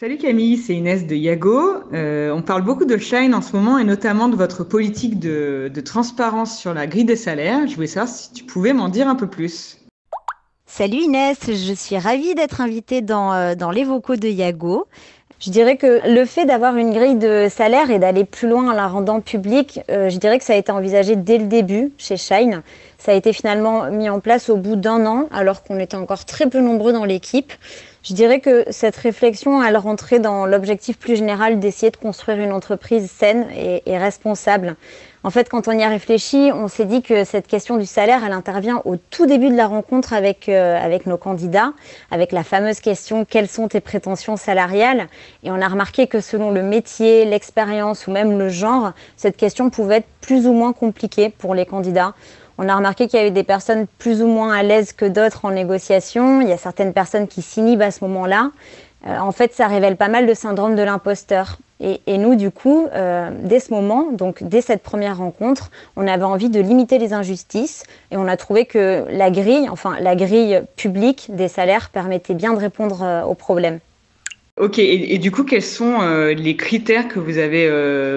Salut Camille, c'est Inès de Yago. Euh, on parle beaucoup de Shine en ce moment et notamment de votre politique de, transparence sur la grille des salaires. Je voulais savoir si tu pouvais m'en dire un peu plus. Salut Inès, je suis ravie d'être invitée dans, euh, dans les vocaux de Yago. Je dirais que le fait d'avoir une grille de salaire et d'aller plus loin en la rendant publique, euh, je dirais que ça a été envisagé dès le début chez Shine. Ça a été finalement mis en place au bout d'un an, alors qu'on était encore très peu nombreux dans l'équipe. Je dirais que cette réflexion, elle rentrait dans l'objectif plus général d'essayer de construire une entreprise saine et, et, responsable. En fait, quand on y a réfléchi, on s'est dit que cette question du salaire, elle intervient au tout début de la rencontre avec, euh, avec nos candidats, avec la fameuse question quelles sont tes prétentions salariales? Et on a remarqué que selon le métier, l'expérience ou même le genre, cette question pouvait être plus ou moins compliquée pour les candidats. On a remarqué qu'il y avait des personnes plus ou moins à l'aise que d'autres en négociation. Il y a certaines personnes qui s'inhibent à ce moment-là. Euh, en fait, ça révèle pas mal de syndrome de l'imposteur. Et, nous, du coup, euh, dès ce moment, donc dès cette première rencontre, on avait envie de limiter les injustices et on a trouvé que la grille, enfin la grille publique des salaires permettait bien de répondre euh, aux problèmes. Ok, et, et, du coup, quels sont les critères que vous avez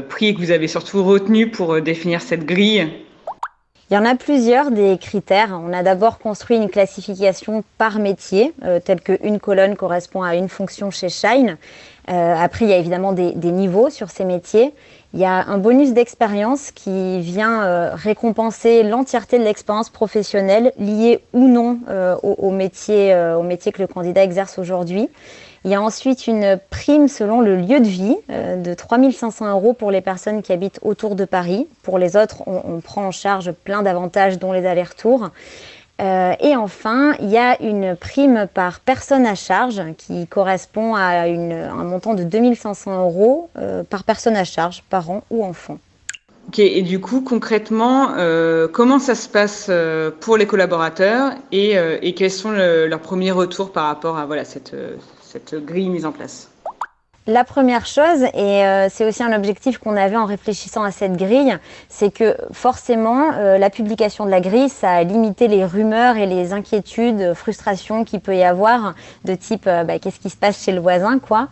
pris et que vous avez surtout retenus pour définir cette grille? Il y en a plusieurs des critères. On a d'abord construit une classification par métier, euh, telle qu'une colonne correspond à une fonction chez Shine. Euh, après, il y a évidemment des, niveaux sur ces métiers. Il y a un bonus d'expérience qui vient euh, récompenser l'entièreté de l'expérience professionnelle liée ou non euh, au, métier, au métier que le candidat exerce aujourd'hui. Il y a ensuite une prime selon le lieu de vie de 3500 euros pour les personnes qui habitent autour de Paris. Pour les autres, on, on prend en charge plein d'avantages, dont les allers-retours. Euh, et enfin, il y a une prime par personne à charge qui correspond à un montant de 2500 euros euh, par personne à charge, par an ou enfant. Ok, et du coup, concrètement, euh, comment ça se passe pour les collaborateurs et, quels sont le, leurs premiers retours par rapport à voilà, cette grille mise en place? La première chose, et euh, c'est aussi un objectif qu'on avait en réfléchissant à cette grille, c'est que forcément, euh, la publication de la grille, ça a limité les rumeurs et les inquiétudes, frustrations qu'il peut y avoir, de type euh, bah, qu'est-ce qui se passe chez le voisin, quoi.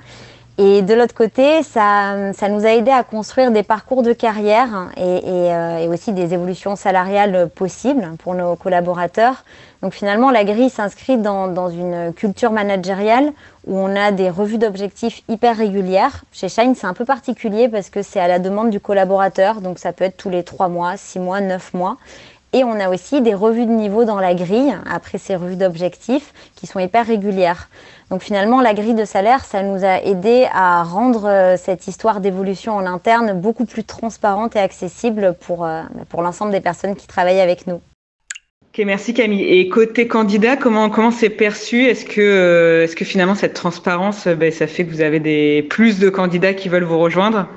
Et de l'autre côté, ça, nous a aidé à construire des parcours de carrière euh, et, aussi des évolutions salariales possibles pour nos collaborateurs. Donc finalement, la grille s'inscrit dans, dans, une culture managériale où on a des revues d'objectifs hyper régulières. Chez Shine, c'est un peu particulier parce que c'est à la demande du collaborateur, donc ça peut être tous les trois mois, six mois, neuf mois. Et on a aussi des revues de niveau dans la grille, après ces revues d'objectifs, qui sont hyper régulières. Donc finalement, la grille de salaire, ça nous a aidé à rendre euh, cette histoire d'évolution en interne beaucoup plus transparente et accessible pour, euh, pour l'ensemble des personnes qui travaillent avec nous. Ok, merci Camille. Et côté candidat, comment comment c'est perçu? Est-ce que euh, est-ce que finalement cette transparence, ben, ça fait que vous avez des plus de candidats qui veulent vous rejoindre?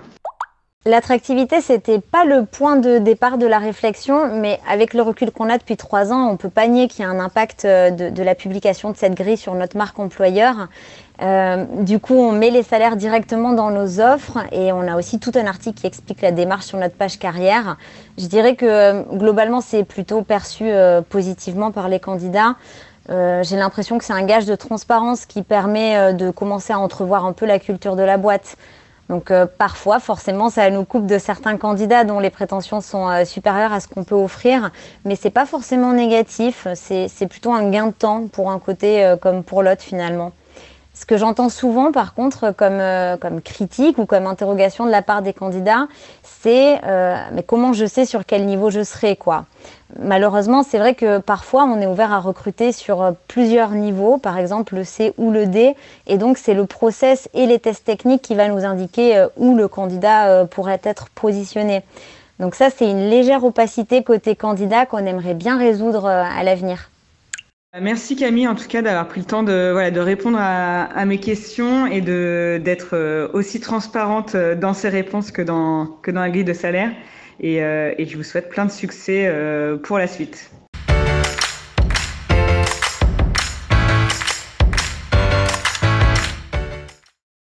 L'attractivité, c'était pas le point de départ de la réflexion, mais avec le recul qu'on a depuis trois ans, on peut pas nier qu'il y a un impact euh, de, la publication de cette grille sur notre marque employeur. Euh, du coup, on met les salaires directement dans nos offres et on a aussi tout un article qui explique la démarche sur notre page carrière. Je dirais que euh, globalement, c'est plutôt perçu positivement par les candidats. J'ai l'impression que c'est un gage de transparence qui permet de commencer à entrevoir un peu la culture de la boîte. Donc euh, parfois, forcément, ça nous coupe de certains candidats dont les prétentions sont euh, supérieures à ce qu'on peut offrir, mais c'est pas forcément négatif. C'est plutôt un gain de temps pour un côté euh, comme pour l'autre finalement. Ce que j'entends souvent, par contre, comme, euh, comme critique ou comme interrogation de la part des candidats, c'est euh, mais comment je sais sur quel niveau je serai, quoi. Malheureusement, c'est vrai que parfois, on est ouvert à recruter sur euh, plusieurs niveaux, par exemple le C ou le D, et donc c'est le process et les tests techniques qui va nous indiquer où le candidat pourrait être positionné. Donc ça, c'est une légère opacité côté candidat qu'on aimerait bien résoudre à l'avenir. Merci Camille en tout cas d'avoir pris le temps de, voilà, de répondre à, à mes questions et d'être euh, aussi transparente euh, dans ces réponses que dans, que dans la grille de salaire. Et, euh, et je vous souhaite plein de succès euh, pour la suite.